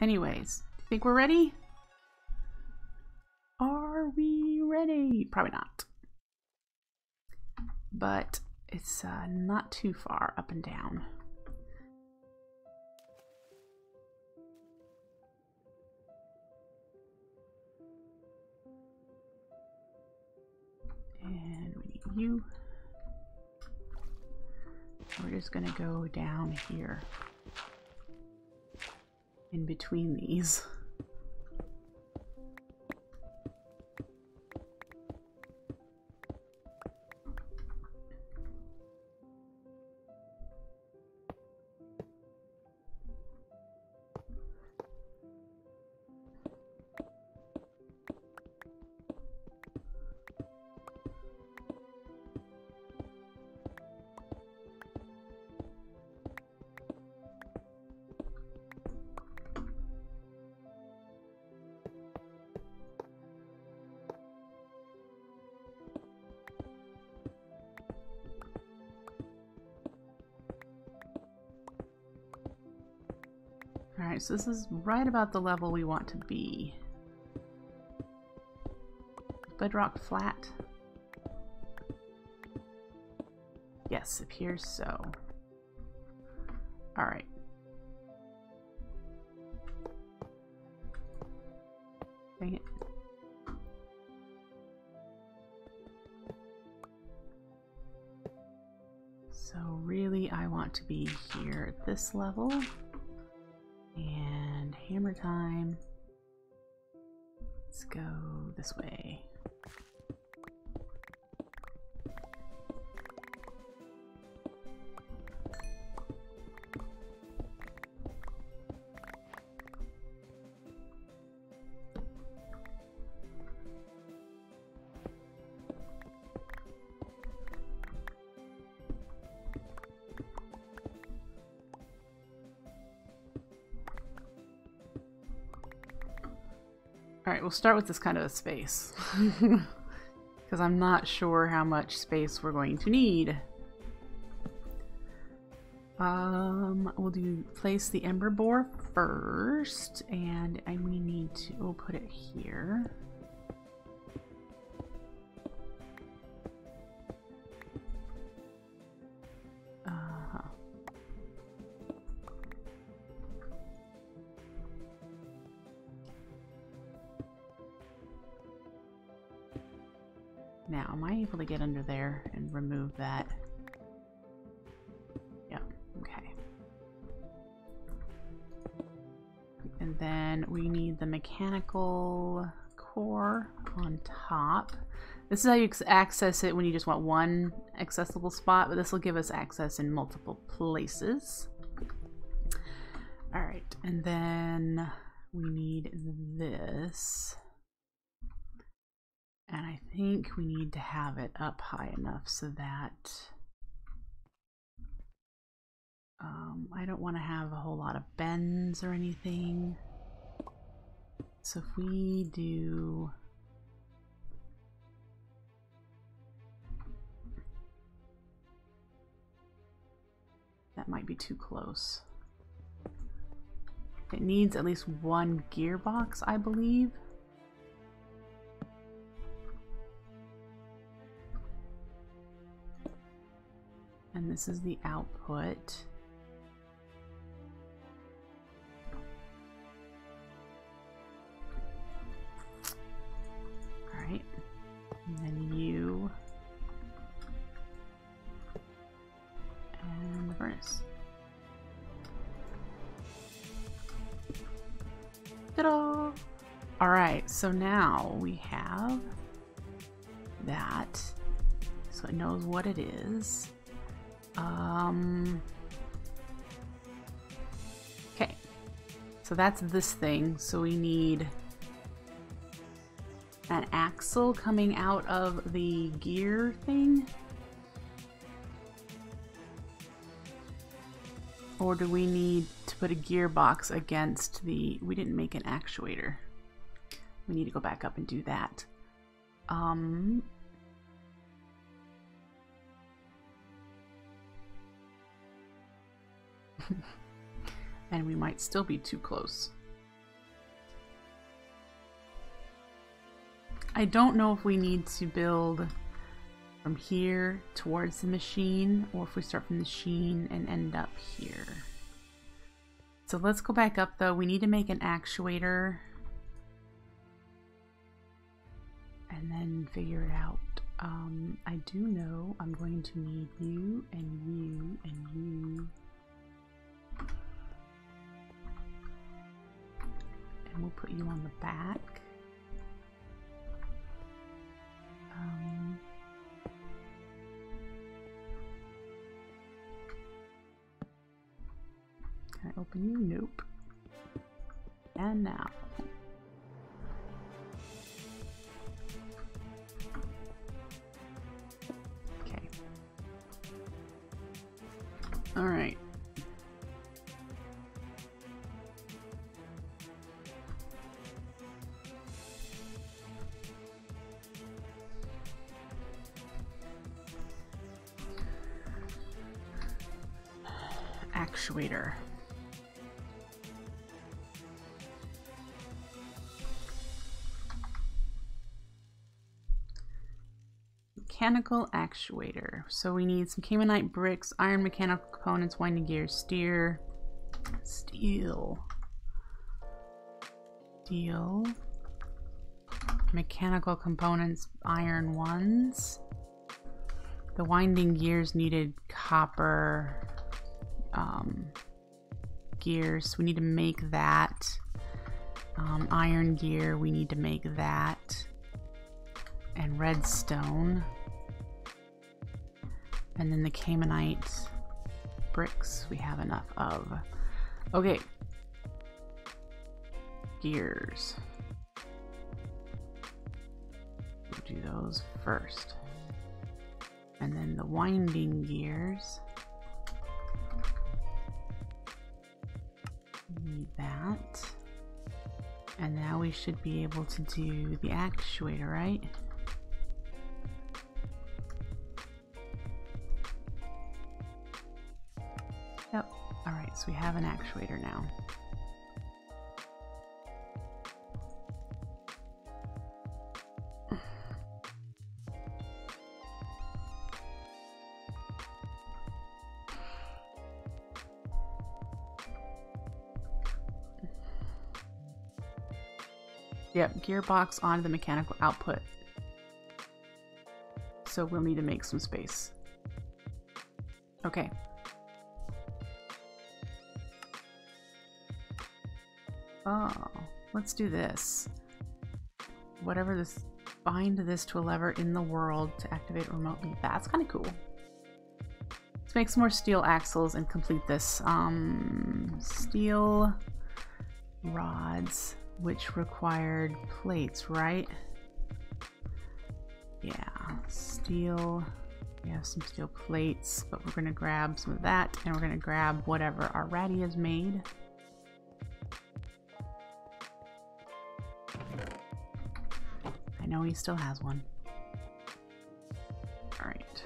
Anyways, think we're ready? Are we ready? Probably not. But it's uh, not too far up and down. And we need you. We're just gonna go down here in between these. So this is right about the level we want to be. Bedrock flat? Yes, appears so. Alright. Dang it. So really I want to be here at this level. And hammer time. Let's go this way. We'll start with this kind of a space. Because I'm not sure how much space we're going to need. Um, we'll do place the ember bore first, and I, we need to, we'll put it here. Get under there and remove that? Yeah, okay. And then we need the mechanical core on top. This is how you access it when you just want one accessible spot, but this will give us access in multiple places. All right, and then we need this. And I think we need to have it up high enough so that um, I don't want to have a whole lot of bends or anything. So if we do that might be too close. It needs at least one gearbox, I believe. And this is the output. Alright. And then you. And the furnace. Ta-da! Alright, so now we have that. So it knows what it is. Um, okay, so that's this thing. So we need an axle coming out of the gear thing. Or do we need to put a gearbox against the... We didn't make an actuator. We need to go back up and do that. Um, and we might still be too close. I don't know if we need to build from here towards the machine or if we start from the machine and end up here. So let's go back up though. We need to make an actuator and then figure it out. Um, I do know I'm going to need you and you and you And we'll put you on the back. Um, can I open you? Nope. And now. Okay. All Mechanical actuator. So we need some Caminite bricks, iron mechanical components, winding gears, steer, steel, steel, mechanical components, iron ones. The winding gears needed copper um, gears. We need to make that. Um, iron gear, we need to make that. And redstone. And then the Caminite bricks we have enough of. Okay. Gears. We'll do those first. And then the winding gears. Need that. And now we should be able to do the actuator, right? We have an actuator now. Yep, gearbox onto the mechanical output. So we'll need to make some space. Okay. Oh, let's do this. Whatever this, bind this to a lever in the world to activate remotely. That's kind of cool. Let's make some more steel axles and complete this. Um, steel rods which required plates, right? Yeah, steel. We have some steel plates, but we're gonna grab some of that and we're gonna grab whatever our ratty has made. Know he still has one. Alright.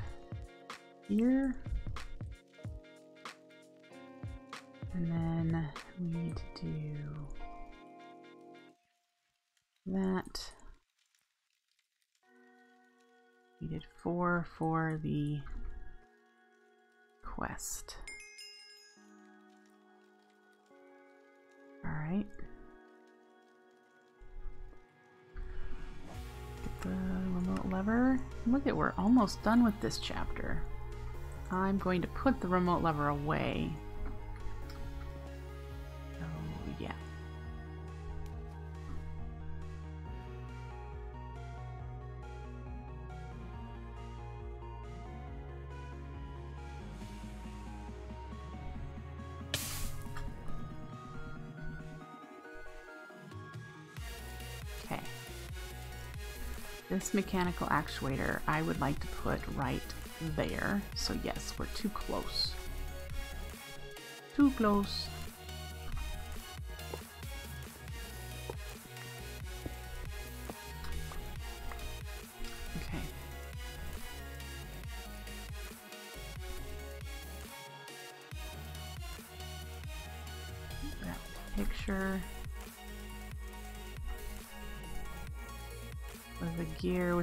Here. And then we need to do that. We did four for the quest. Alright. Lever. Look at, we're almost done with this chapter. I'm going to put the remote lever away this mechanical actuator I would like to put right there. So yes, we're too close. Too close.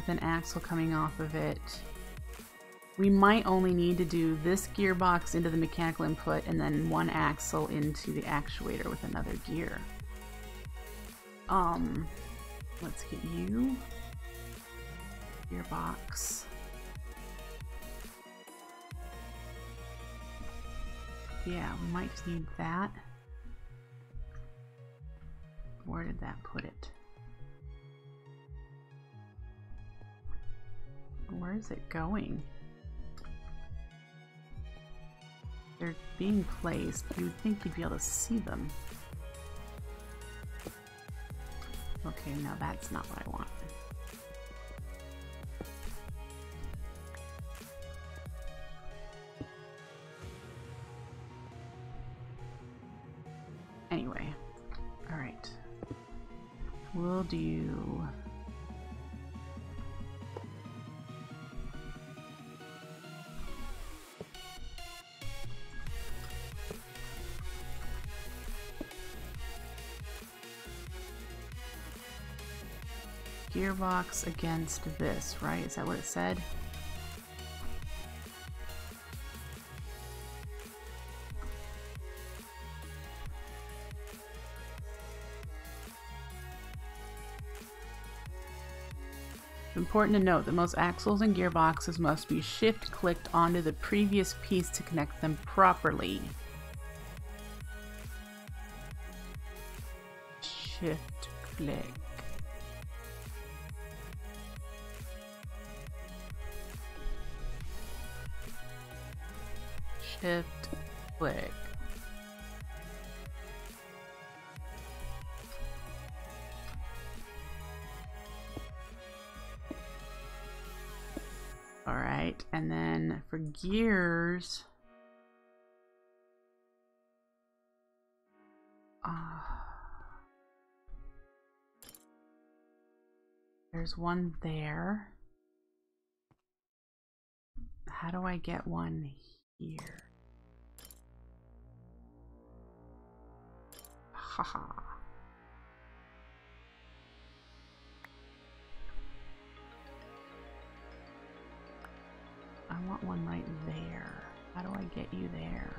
With an axle coming off of it. We might only need to do this gearbox into the mechanical input and then one axle into the actuator with another gear. Um, let's get you. Gearbox. Yeah, we might need that. Where did that put it? Where is it going? They're being placed. You would think you'd be able to see them. Okay, now that's not what I want. Gearbox against this, right? Is that what it said? Important to note that most axles and gearboxes must be shift-clicked onto the previous piece to connect them properly. Shift-click. Shift click. All right, and then for gears, uh, there's one there. How do I get one here? Haha. I want one right there. How do I get you there?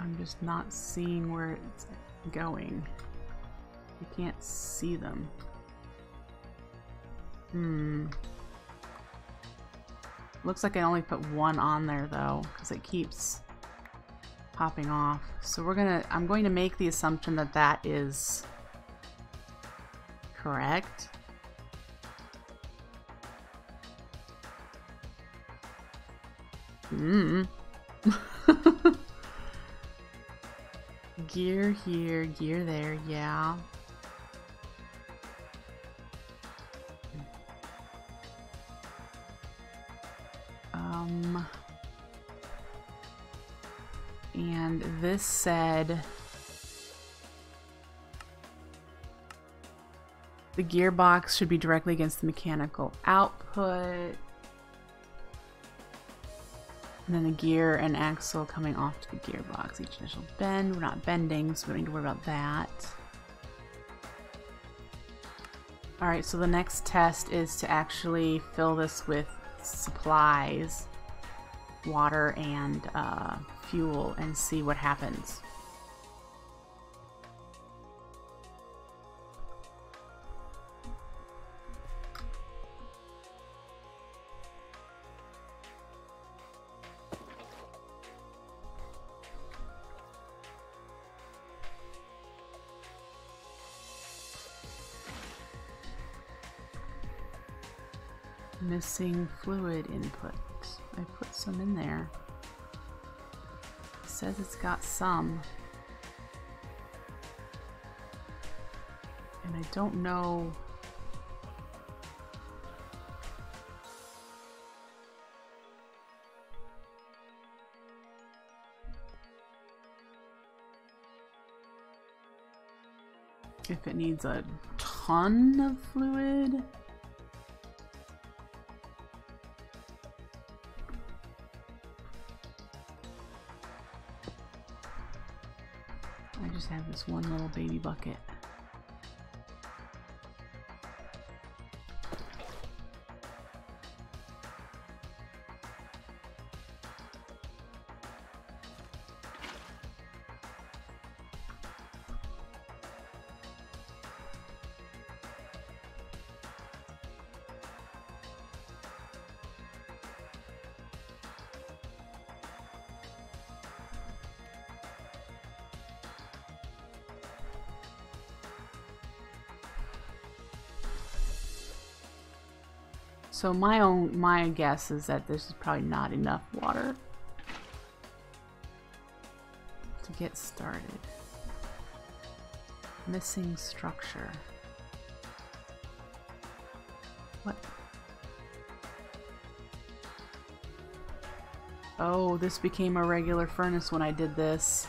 I'm just not seeing where it's going. You can't see them. Hmm. Looks like I only put one on there though, because it keeps popping off. So we're gonna, I'm going to make the assumption that that is correct. Hmm. gear here, gear there, yeah. Said the gearbox should be directly against the mechanical output. And then the gear and axle coming off to the gearbox. Each initial bend. We're not bending, so we don't need to worry about that. Alright, so the next test is to actually fill this with supplies, water and uh, fuel, and see what happens. Missing fluid input. I put some in there. Says it's got some. And I don't know if it needs a ton of fluid. This one little baby bucket. So my own my guess is that this is probably not enough water to get started. Missing structure. What? Oh, this became a regular furnace when I did this.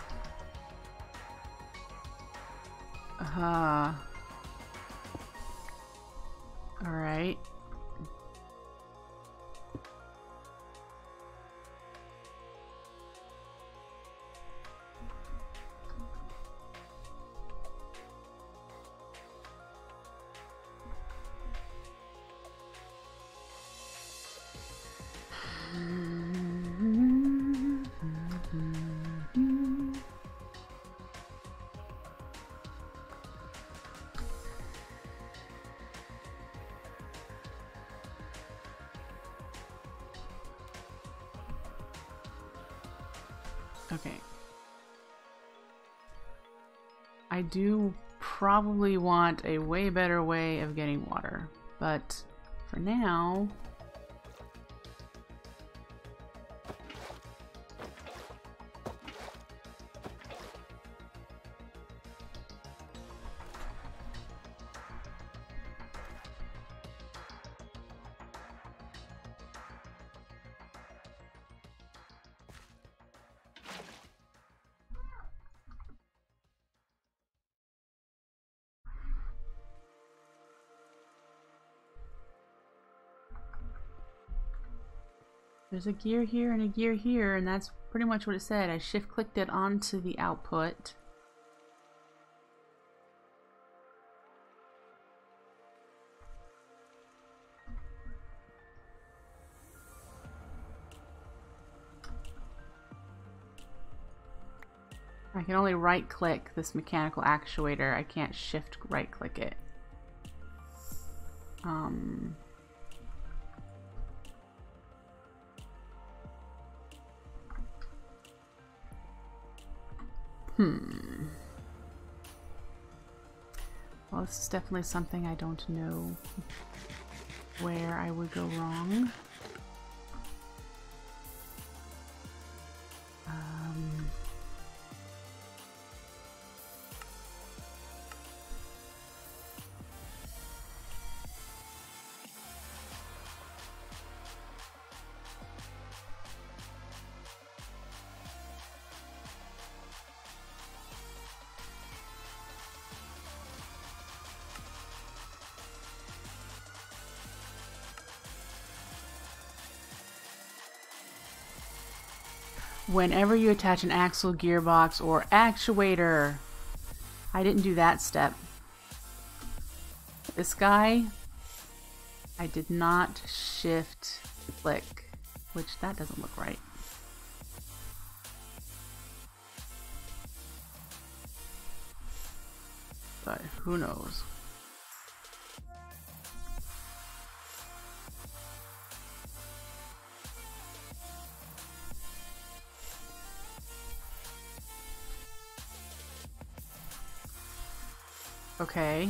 Do probably want a way better way of getting water, but for now... There's a gear here and a gear here, and that's pretty much what it said. I shift clicked it onto the output. I can only right click this mechanical actuator. I can't shift right click it. Um, Hmm. Well, this is definitely something I don't know where I would go wrong. Whenever you attach an axle, gearbox, or actuator. I didn't do that step. This guy, I did not shift click, which that doesn't look right. But who knows? Okay.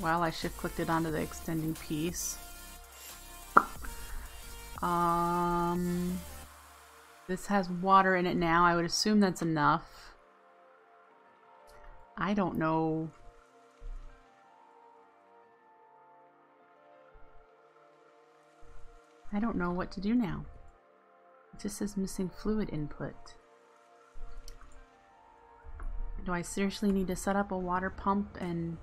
Well, I shift clicked it onto the extending piece. Um, this has water in it now. I would assume that's enough. I don't know. I don't know what to do now. It just says missing fluid input. Do I seriously need to set up a water pump and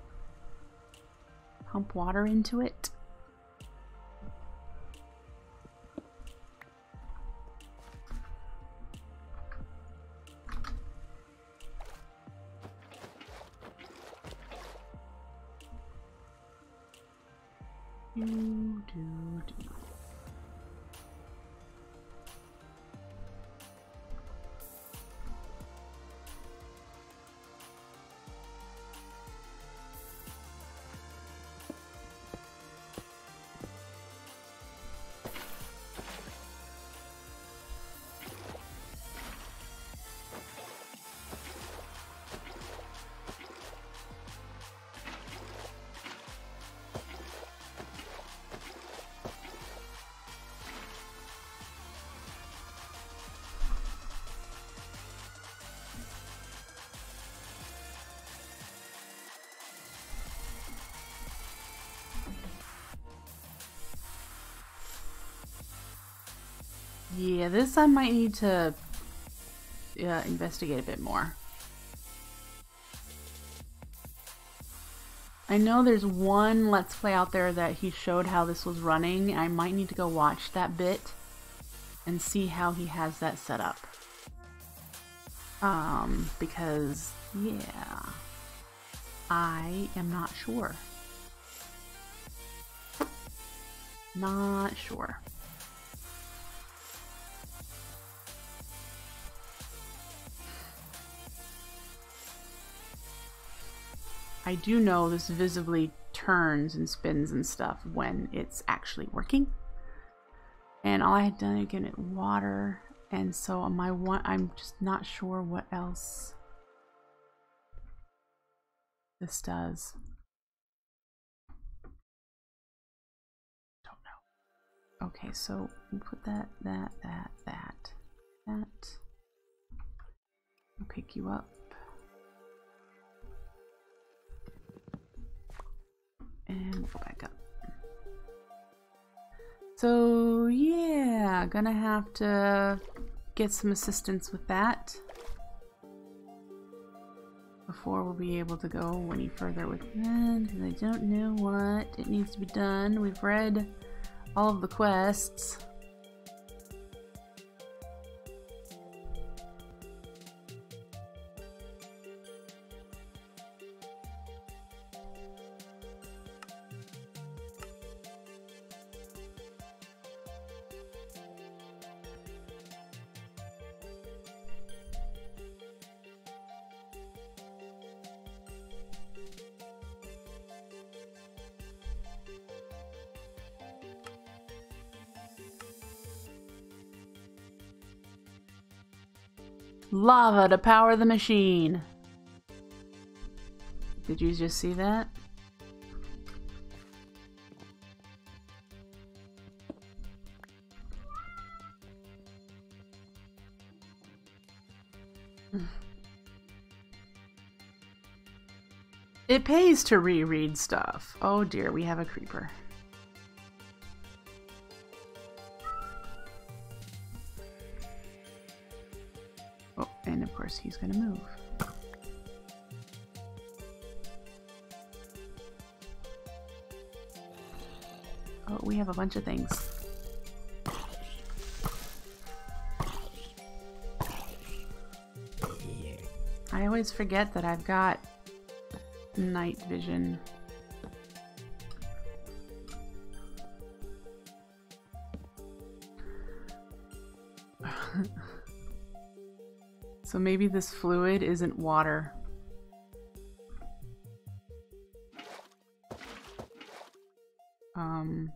pump water into it? Yeah, this I might need to investigate a bit more. I know there's one Let's Play out there that he showed how this was running. I might need to go watch that bit and see how he has that set up. Um, because, yeah, I am not sure. Not sure. I do know this visibly turns and spins and stuff when it's actually working. And all I had done again it water, and so my one, I'm just not sure what else this does. Don't know. Okay, so we put that, that, that, that, that. I'll pick you up. And go back up. So yeah, gonna have to get some assistance with that before we'll be able to go any further with that. I don't know what it needs to be done. We've read all of the quests. Lava to power the machine. Did you just see that? It pays to reread stuff. Oh dear, we have a creeper. Course he's going to move. Oh, we have a bunch of things. I always forget that I've got night vision. So maybe this fluid isn't water. Um...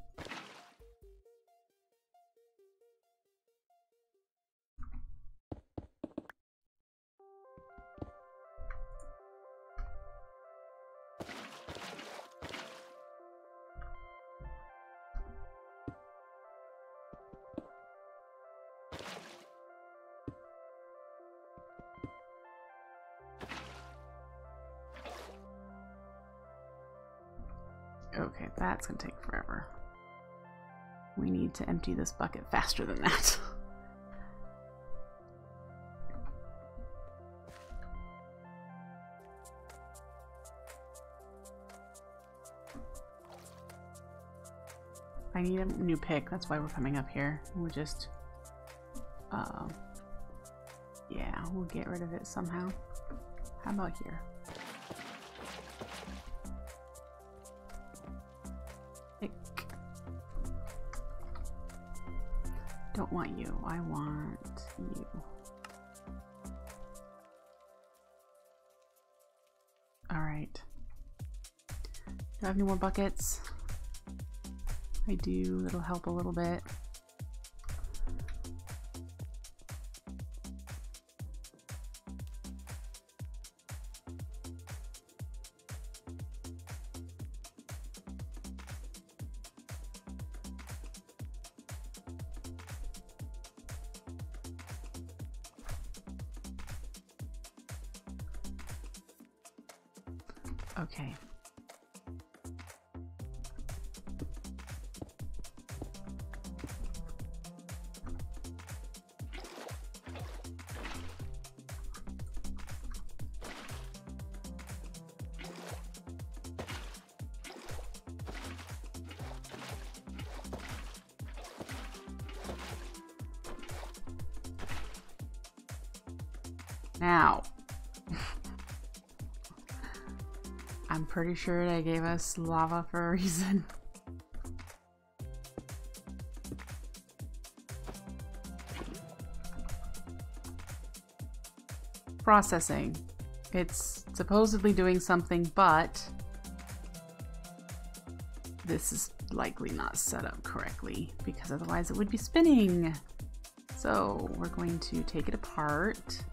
empty this bucket faster than that. I need a new pick, that's why we're coming up here. We'll just... Uh, yeah, we'll get rid of it somehow. How about here? Want you. I want you. Alright. Do I have any more buckets? I do. It'll help a little bit. Okay. Pretty sure they gave us lava for a reason. Processing. It's supposedly doing something, but this is likely not set up correctly because otherwise it would be spinning. So we're going to take it apart.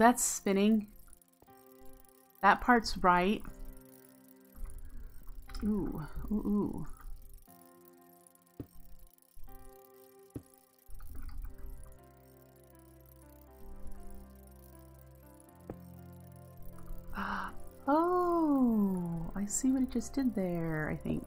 That's spinning. That part's right. Ooh, ooh, ooh. Oh, I see what it just did there, I think.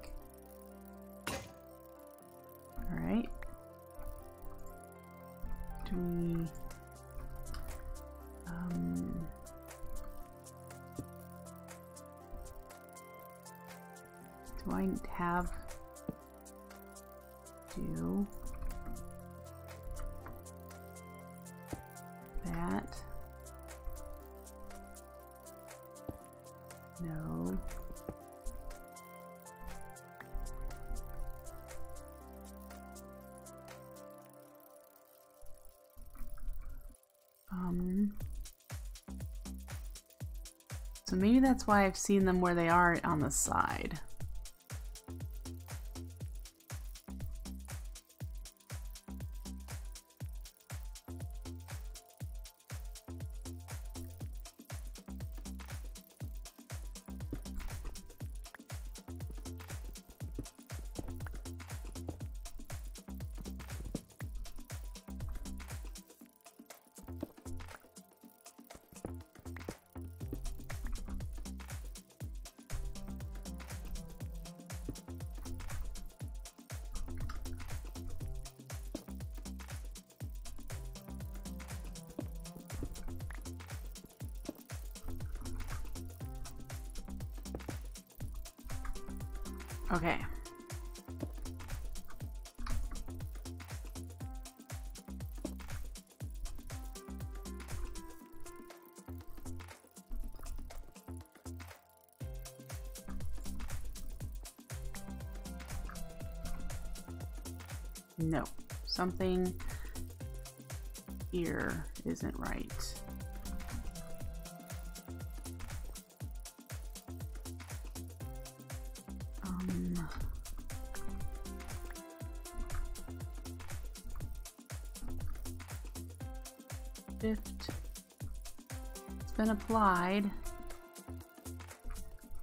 That's why I've seen them where they are on the side. No, something here isn't right. Um, shift. It's been applied.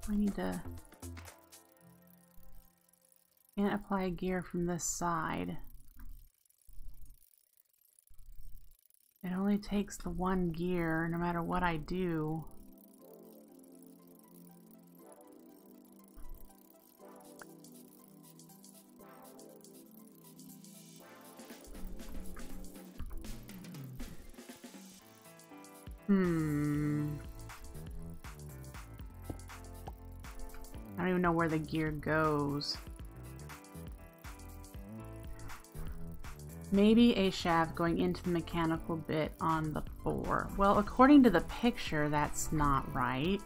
I need to apply gear from this side. It only takes the one gear no matter what I do. Hmm. I don't even know where the gear goes. Maybe a shaft going into the mechanical bit on the bore. Well, according to the picture, that's not right.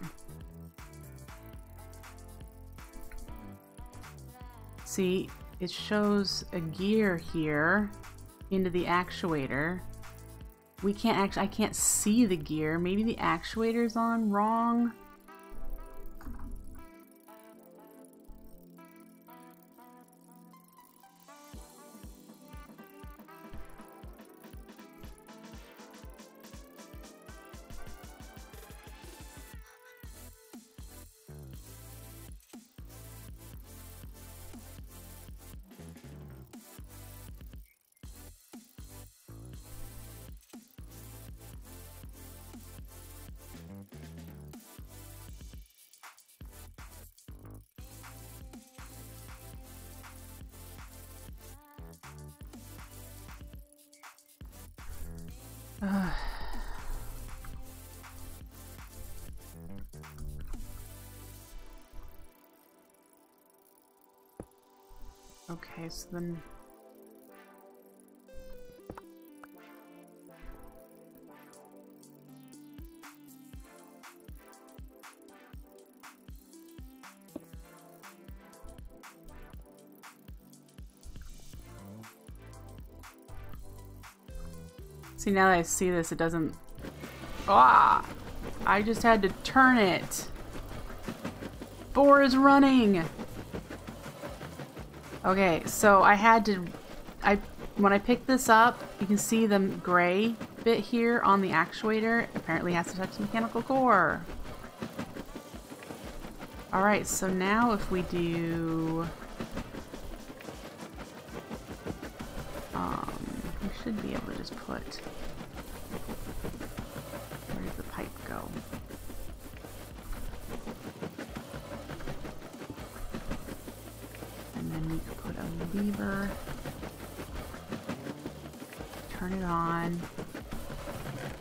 See, it shows a gear here into the actuator. We can't actually, I can't see the gear. Maybe the actuator's on wrong. okay, so then... See, now that I see this, it doesn't... Ah! I just had to turn it! Bore is running! Okay, so I had to... I When I picked this up, you can see the gray bit here on the actuator. Apparently has to touch the mechanical core. Alright, so now if we do... should be able to Where did the pipe go? And then we put a lever. Turn it on.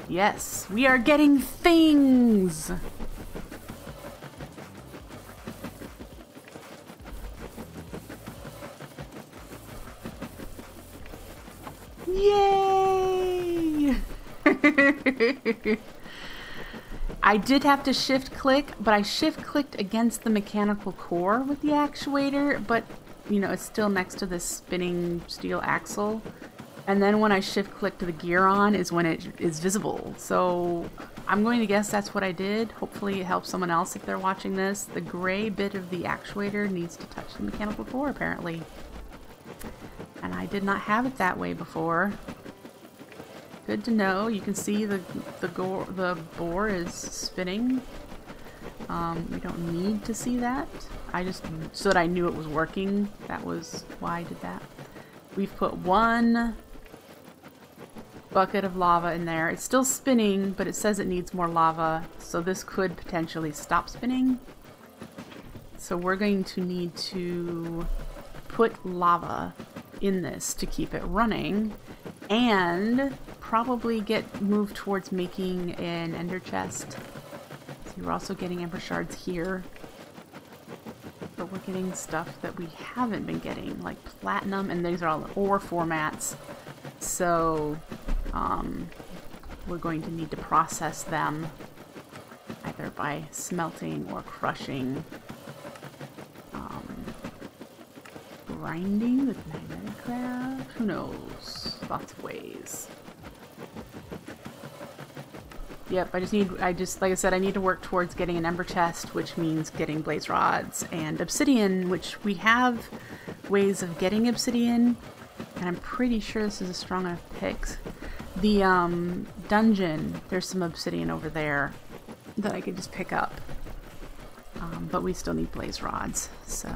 Yes, we are getting things! I did have to shift click, but I shift clicked against the mechanical core with the actuator, but you know, it's still next to this spinning steel axle. And then when I shift click to the gear on is when it is visible. So I'm going to guess that's what I did. Hopefully it helps someone else if they're watching this. The gray bit of the actuator needs to touch the mechanical core apparently. And I did not have it that way before. Good to know. You can see the the gore the bore is spinning. Um, we don't need to see that. I just so that I knew it was working. That was why I did that. We've put one bucket of lava in there. It's still spinning, but it says it needs more lava, so this could potentially stop spinning. So we're going to need to put lava in this to keep it running and probably get moved towards making an ender chest. So we're also getting ember shards here. But we're getting stuff that we haven't been getting, like platinum, and these are all ore formats. So um, we're going to need to process them either by smelting or crushing. Um, grinding with Magneticraft? Who knows? Lots of ways. Yep, I just need, I just, like I said, I need to work towards getting an ender chest, which means getting blaze rods and obsidian, which we have ways of getting obsidian, and I'm pretty sure this is a strong enough pick. The um, dungeon, there's some obsidian over there that I could just pick up, um, but we still need blaze rods, so.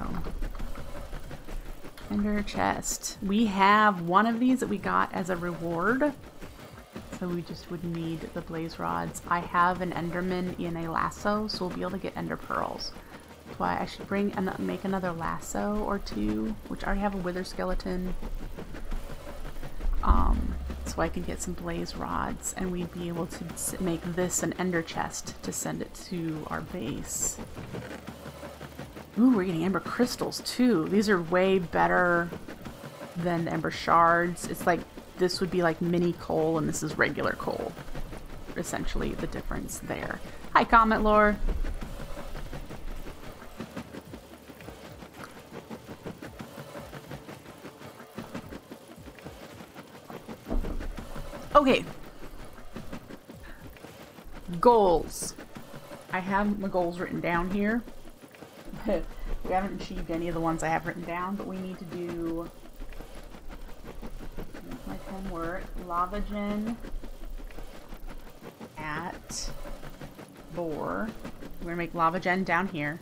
Ender chest. We have one of these that we got as a reward so we just would need the blaze rods. I have an enderman in a lasso, so we'll be able to get ender pearls. That's why I should bring and make another lasso or two, which I already have a wither skeleton. Um, so I can get some blaze rods, and we'd be able to make this an ender chest to send it to our base. Ooh, we're getting ember crystals too. These are way better than ember shards. It's like this would be like mini coal and this is regular coal. Essentially the difference there. Hi, Comet Lore. Okay. Goals. I have my goals written down here. we haven't achieved any of the ones I have written down, but we need to do my pen work. Lava gen at bore. We're gonna make lava gen down here.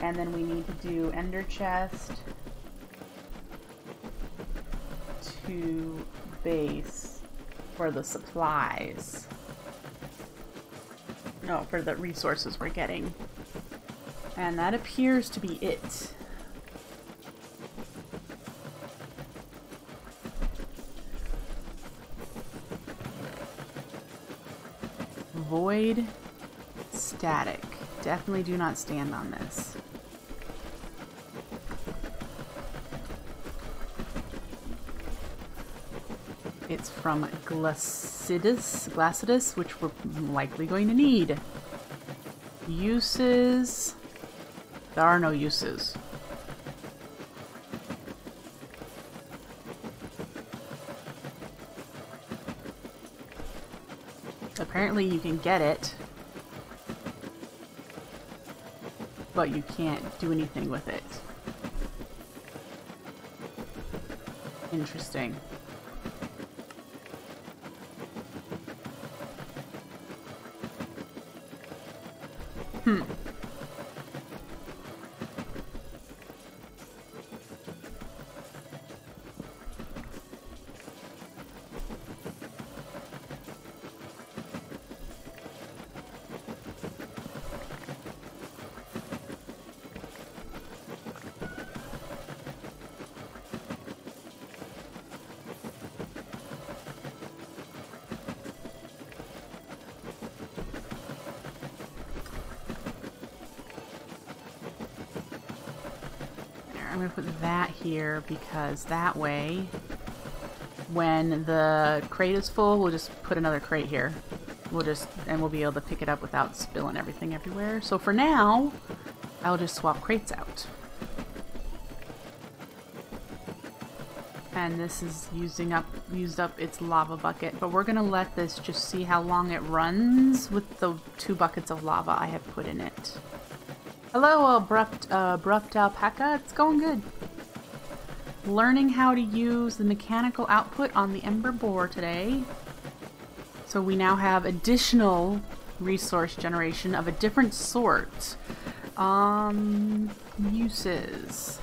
And then we need to do ender chest to base for the supplies. No, for the resources we're getting. And that appears to be it. Void static. Definitely do not stand on this. It's from Glacidus, Glacidus, which we're likely going to need. Uses. There are no uses. Apparently you can get it, but you can't do anything with it. Interesting. I'm going to put that here because that way, when the crate is full, we'll just put another crate here. We'll just, and we'll be able to pick it up without spilling everything everywhere. So for now, I'll just swap crates out. And this is using up, used up its lava bucket, but we're to let this just see how long it runs with the two buckets of lava I have put in it. Hello, abrupt, uh, abrupt alpaca. It's going good. Learning how to use the mechanical output on the Ember Bore today. So we now have additional resource generation of a different sort. Um, uses.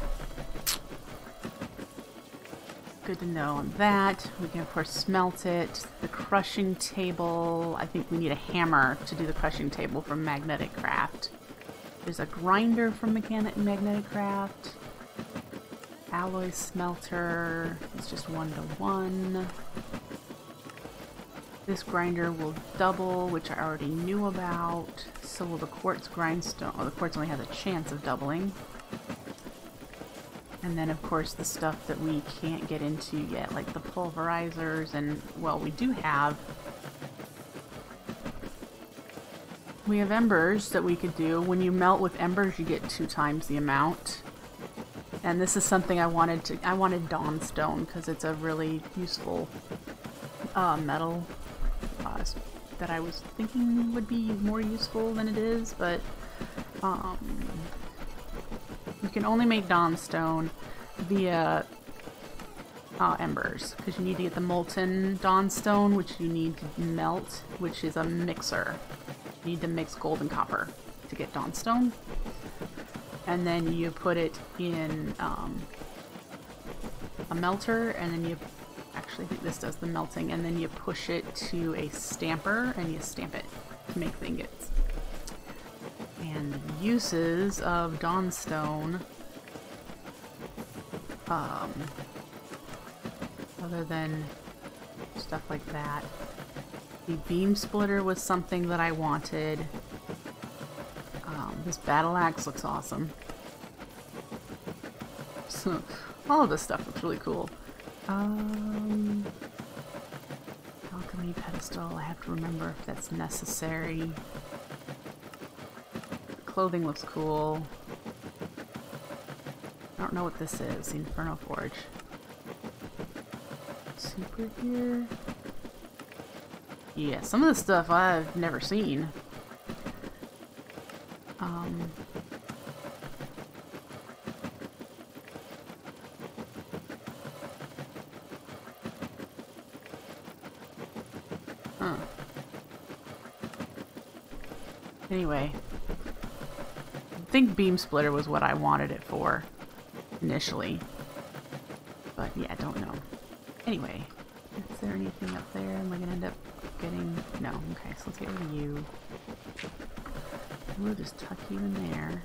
Good to know on that. We can of course smelt it. The crushing table. I think we need a hammer to do the crushing table from Magneticraft. There's a grinder from Mechanic and Magneticraft. Alloy smelter. It's just one to one. This grinder will double, which I already knew about. So will the quartz grindstone. Oh, the quartz only has a chance of doubling. And then, of course, the stuff that we can't get into yet, like the pulverizers, and, well, we do have We have embers that we could do. When you melt with embers, you get two times the amount. And this is something I wanted to, I wanted Dawnstone because it's a really useful uh, metal uh, that I was thinking would be more useful than it is, but um, you can only make Dawnstone via uh, embers because you need to get the molten Dawnstone, which you need to melt, which is a mixer need to mix gold and copper to get Dawnstone. And then you put it in um, a melter, and then you actually think this does the melting, and then you push it to a stamper and you stamp it to make the ingots. And uses of Dawnstone, um, other than stuff like that, the beam splitter was something that I wanted. Um, this battle axe looks awesome. So, all of this stuff looks really cool. Um, Mini pedestal. I have to remember if that's necessary. Clothing looks cool. I don't know what this is. Inferno Forge. Super here. Yeah, some of the stuff I've never seen. Um, huh. Anyway, I think beam splitter was what I wanted it for initially. But yeah, I don't know. Anyway, there anything up there? Am I gonna end up getting... No, okay, so let's get rid of you. We'll just tuck you in there.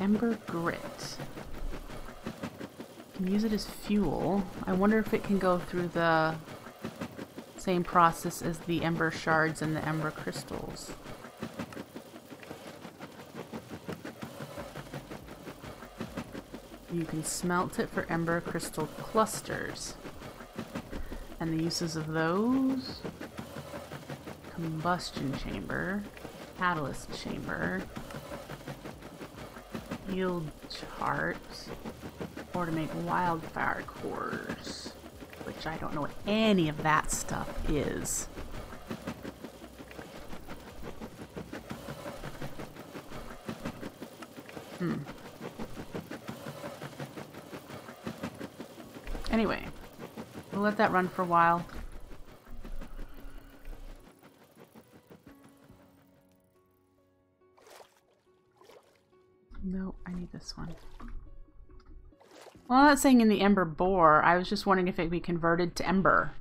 Ember grit. Can use it as fuel. I wonder if it can go through the same process as the ember shards and the ember crystals. You can smelt it for ember crystal clusters. And the uses of those? Combustion chamber, catalyst chamber, yield chart, or to make wildfire cores, which I don't know what any of that stuff is. Hmm. Anyway, let that run for a while. No, I need this one. Well, I'm not saying in the Ember Bore. I was just wondering if it could be converted to Ember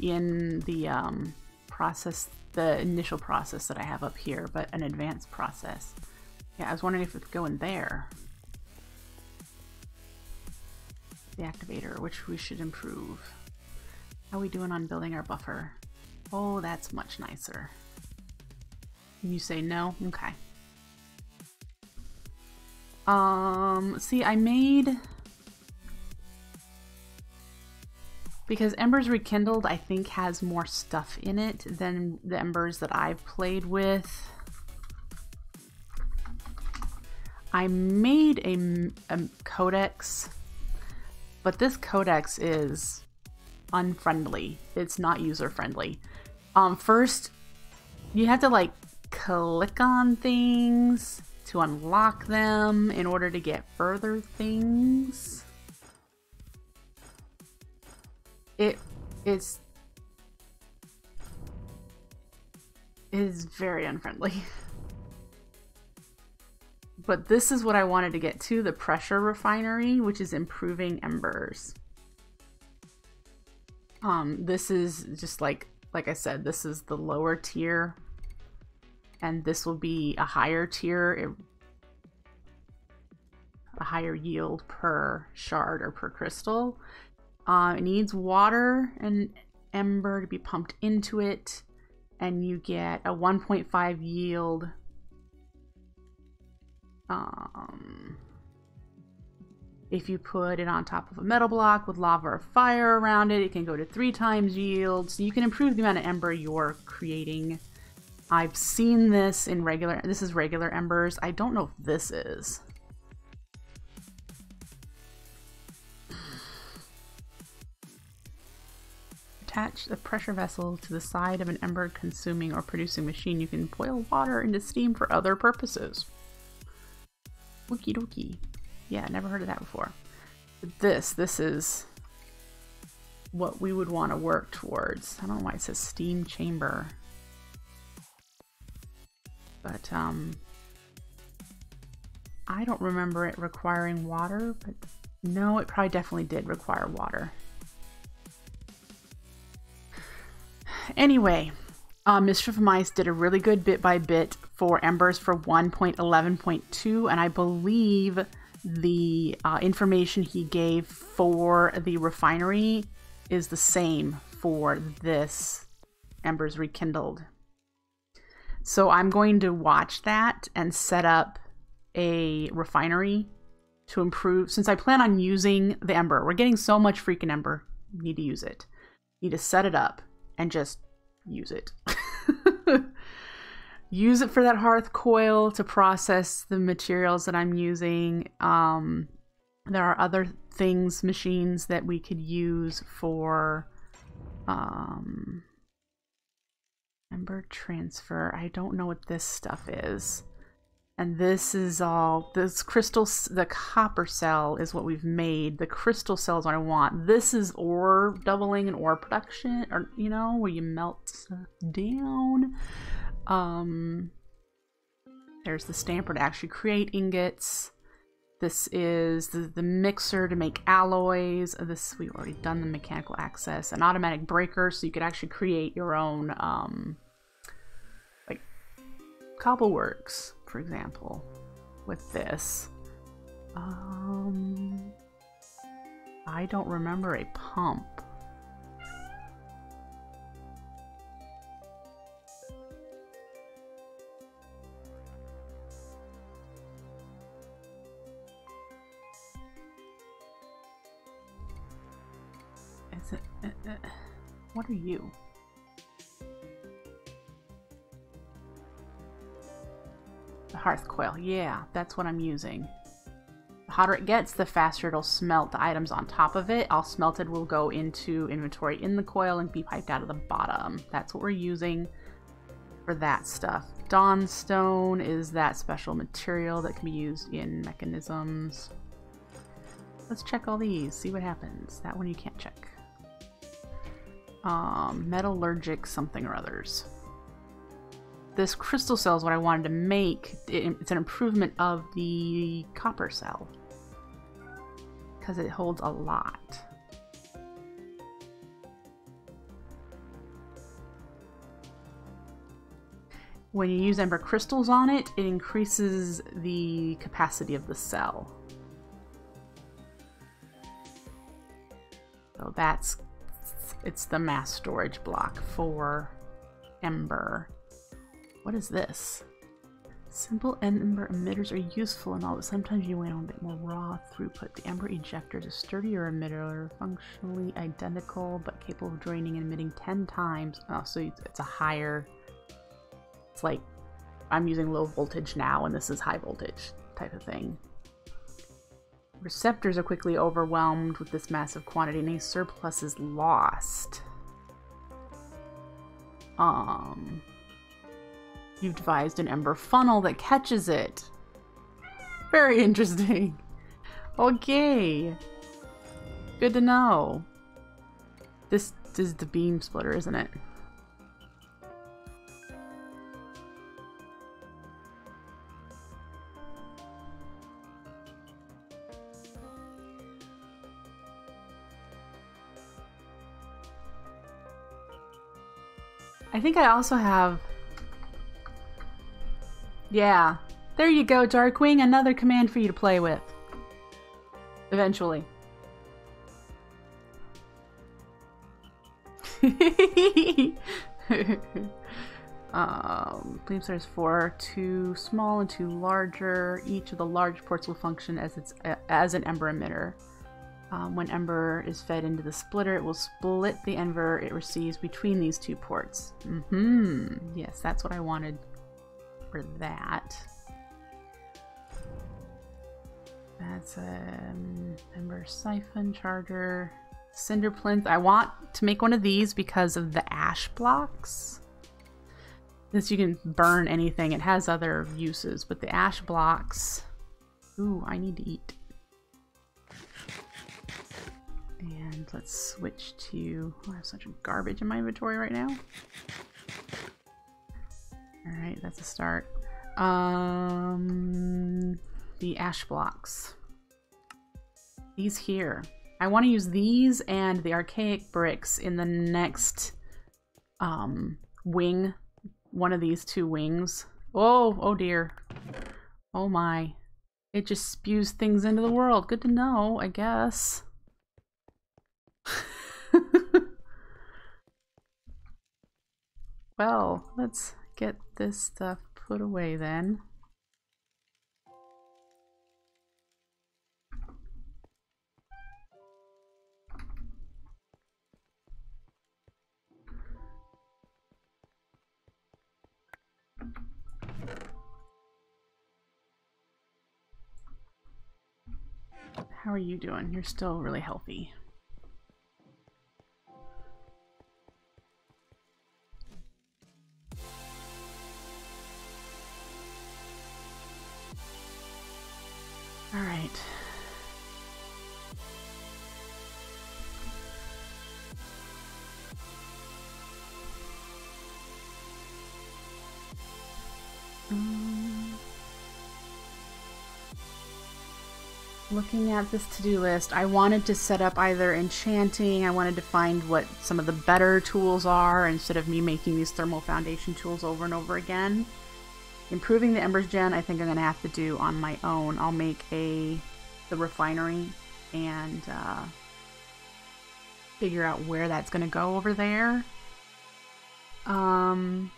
in the um, process, the initial process that I have up here, but an advanced process. Yeah, I was wondering if it could go in there. The activator, which we should improve. How are we doing on building our buffer? Oh, that's much nicer. You say no? Okay. Um, see, I made... Because Embers Rekindled, I think, has more stuff in it than the Embers that I've played with. I made a, a codex, but this codex is unfriendly. It's not user-friendly. Um, first, you have to, like, click on things to unlock them in order to get further things. It is is very unfriendly. But this is what I wanted to get to, the pressure refinery, which is improving embers. Um, this is just like, like I said, this is the lower tier and this will be a higher tier, a higher yield per shard or per crystal. Uh, it needs water and ember to be pumped into it, and you get a 1.5 yield. Um, if you put it on top of a metal block with lava or fire around it, it can go to three times yield. So you can improve the amount of ember you're creating. I've seen this in regular, this is regular embers. I don't know if this is. Attach a pressure vessel to the side of an ember consuming or producing machine. You can boil water into steam for other purposes. Okie dokie. Yeah, never heard of that before. But this, this is what we would want to work towards. I don't know why it says steam chamber. But, um, I don't remember it requiring water, but no, it probably definitely did require water. Anyway, uh, Mischief Mice did a really good bit by bit for Embers for 1.11.2, and I believe the uh, information he gave for the refinery is the same for this Embers Rekindled so I'm going to watch that and set up a refinery to improve. Since I plan on using the Ember, we're getting so much freaking Ember, need to use it. Need to set it up and just use it. use it for that hearth coil to process the materials that I'm using. Um, there are other things, machines that we could use for um, ember transfer. I don't know what this stuff is. And this is all, this crystal, the copper cell is what we've made. The crystal cells I want. This is ore doubling and ore production, or, you know, where you melt stuff down. Um, there's the stamper to actually create ingots. This is the, the mixer to make alloys. This, we've already done the mechanical access. An automatic breaker, so you could actually create your own, um, like, cobbleworks for example, with this. Um, I don't remember a pump. You? The hearth coil. Yeah, that's what I'm using. The hotter it gets, the faster it'll smelt the items on top of it. All smelted will go into inventory in the coil and be piped out of the bottom. That's what we're using for that stuff. Dawnstone is that special material that can be used in mechanisms. Let's check all these, see what happens. That one you can't. Um, metallurgic something or others this crystal cell is what I wanted to make. It's an improvement of the copper cell. Because it holds a lot. When you use ember crystals on it, it increases the capacity of the cell. So that's, it's the mass storage block for ember. What is this? Simple ember emitters are useful and all, but sometimes you want a bit more raw throughput. The ember ejector is a sturdier emitter, functionally identical, but capable of draining and emitting 10 times. Oh, so it's a higher... It's like, I'm using low voltage now, and this is high voltage type of thing. Receptors are quickly overwhelmed with this massive quantity, and a surplus is lost. Um... You've devised an ember funnel that catches it. Very interesting. Okay. Good to know. This is the beam splitter, isn't it? Think I also have yeah. There you go, Darkwing. Another command for you to play with. Eventually. um, Gleam there's four, two small and two larger. Each of the large ports will function as its as an ember emitter. Um, when ember is fed into the splitter, it will split the ember it receives between these two ports. Mm-hmm. Yes, that's what I wanted for that. That's a um, ember siphon charger. Cinder plinth. I want to make one of these because of the ash blocks. This you can burn anything. It has other uses, but the ash blocks. Ooh, I need to eat. And let's switch to. Oh, I have such garbage in my inventory right now. Alright, that's a start. Um, the ash blocks. These here. I want to use these and the archaic bricks in the next um, wing. One of these two wings. Oh, oh dear. Oh my. It just spews things into the world. Good to know, I guess. well, let's get this stuff put away then. How are you doing? You're still really healthy. All right. Um, looking at this to-do list, I wanted to set up either enchanting, I wanted to find what some of the better tools are instead of me making these thermal foundation tools over and over again. Improving the Embers gen, I think I'm going to have to do on my own. I'll make a the refinery and uh, figure out where that's going to go over there. Um,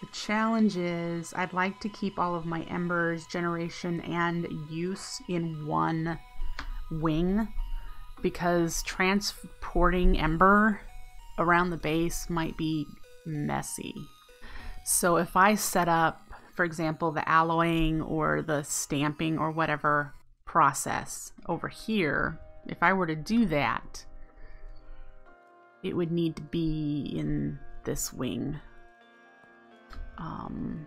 the challenge is I'd like to keep all of my Embers generation and use in one wing because transporting Ember around the base might be messy. So if I set up for example, the alloying or the stamping or whatever process over here, if I were to do that, it would need to be in this wing. Um,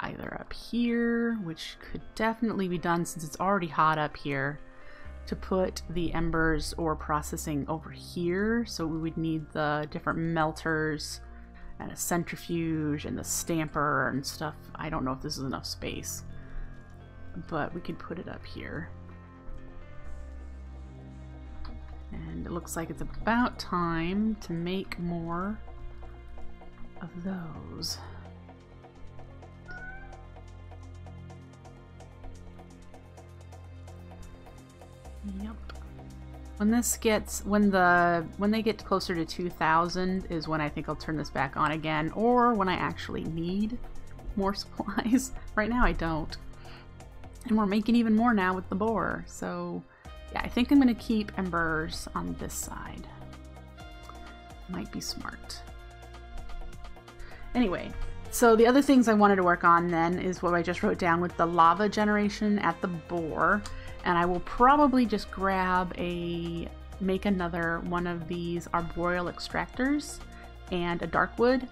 either up here, which could definitely be done since it's already hot up here, to put the embers or processing over here. So we would need the different melters and a centrifuge and the stamper and stuff. I don't know if this is enough space, but we could put it up here. And it looks like it's about time to make more of those. Yep. When this gets, when the, when they get closer to 2000 is when I think I'll turn this back on again, or when I actually need more supplies. right now I don't. And we're making even more now with the bore, so yeah, I think I'm gonna keep embers on this side. Might be smart. Anyway, so the other things I wanted to work on then is what I just wrote down with the lava generation at the bore and I will probably just grab a, make another one of these arboreal extractors and a dark wood.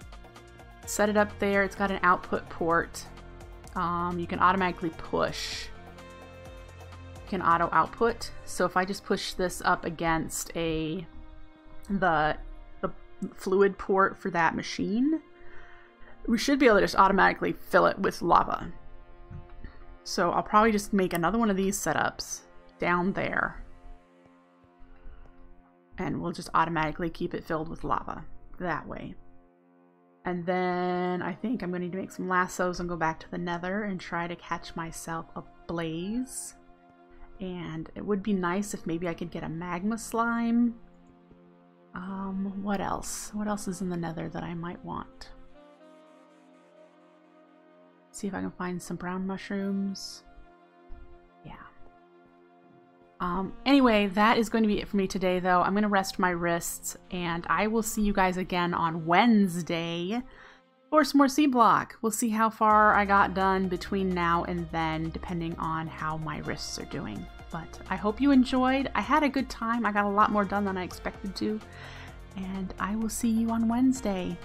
Set it up there, it's got an output port. Um, you can automatically push. You can auto output. So if I just push this up against a, the, the fluid port for that machine, we should be able to just automatically fill it with lava. So I'll probably just make another one of these setups down there. And we'll just automatically keep it filled with lava that way. And then I think I'm going to need to make some lassos and go back to the nether and try to catch myself a blaze. And it would be nice if maybe I could get a magma slime. Um, what else? What else is in the nether that I might want? See if I can find some brown mushrooms. Yeah. Um, anyway, that is going to be it for me today, though. I'm going to rest my wrists, and I will see you guys again on Wednesday for some more Seablock. We'll see how far I got done between now and then, depending on how my wrists are doing. But I hope you enjoyed. I had a good time. I got a lot more done than I expected to. And I will see you on Wednesday.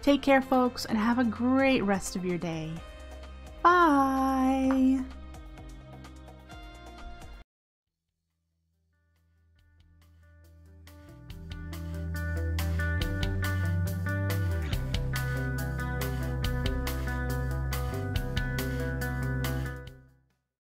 Take care, folks, and have a great rest of your day. Bye.